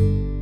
you